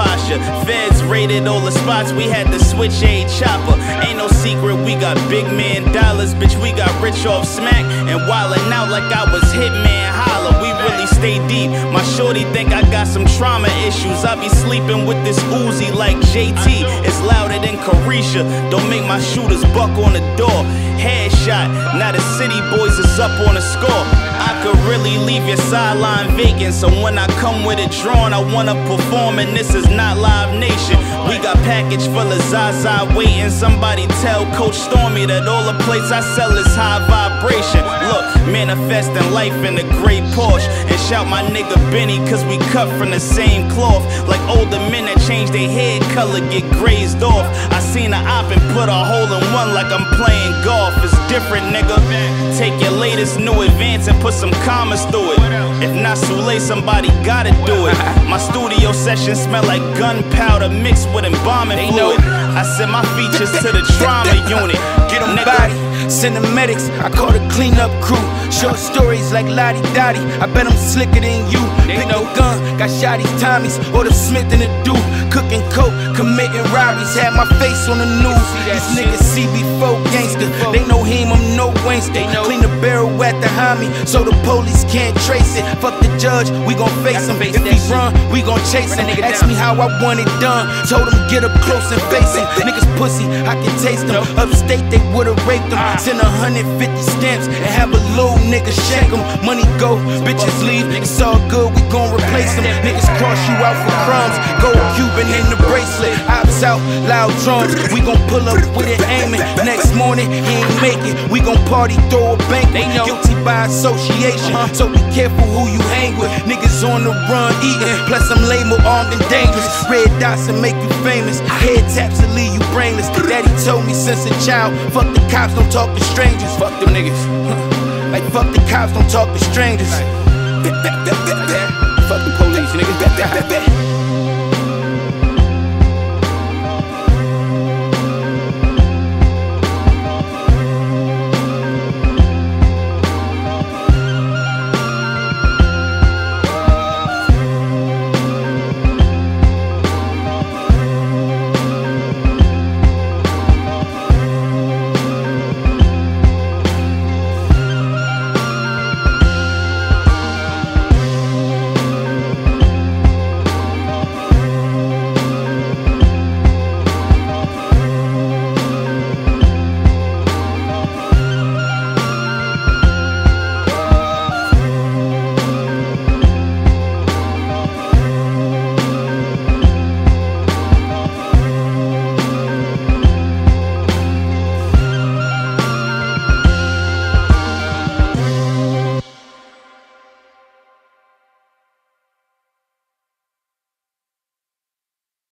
posture. Feds raided all the spots, we had to switch a chopper. Ain't no secret, we got big man dollars, bitch. We got rich off smack and wildin' out like I was Hitman Holla. We really stay deep. My shorty think I got some trauma issues. I be sleeping with this Uzi like JT. It's louder than Carisha. Don't make my shooters buck on the door. Headshot. Now the city boys is up on the score. I could really leave your sideline vacant. So when I come with it drawn, I wanna perform, and this is not Live Nation. We got package full of Zaza waiting. Somebody tell Coach Stormy that all the plates I sell is high vibration. Look, manifesting life in a gray Porsche. And shout my nigga Benny, cause we cut from the same cloth. Like older men that change their head color, get grazed off. I seen a op and put a hole in one like I'm playing golf. It's different, nigga. Take your latest new advance and put some commas through it. If not Sule, somebody gotta do it. My studio sessions smell like gunpowder mixed with embalming fluid. I send my features to the trauma unit. Get 'em Nigga, body, send the medics. I call the cleanup crew. Short stories like Lottie Dottie. I bet I'm slicker than you. Pick no gun, got shotties, Tommies, or the Smith and the Duke. Cooking coke, committing robberies. Had my face on the news. These niggas CB4 gangster. They know him, I'm no waster. Clean the barrel at the homie, so the police can't trace it. Fuck the judge, we gon' face him. If he run, we gon' chase him. Ask me how I want it done. Told him get up close and face him. Niggas pussy, I can taste them. Upstate, they would've raped them. Send a 150 stamps and have a little nigga shank them. Money go, bitches leave. It's all good, we gon' replace them. Niggas cross you out for crumbs. Gold Cuban in the bracelet. Out, loud drums. We gon' pull up with it aiming. Next morning, he ain't make it. We gon' party, throw a bank. They know. Guilty by association. Uh-huh. So be careful who you hang with. Niggas on the run eating. Plus, I'm labeled armed and dangerous. Red dots and make you famous. Head taps and leave you brainless. Daddy told me since a child, fuck the cops, don't talk to strangers. Fuck them niggas. Like fuck the cops, don't talk to strangers. Fuck the police, nigga.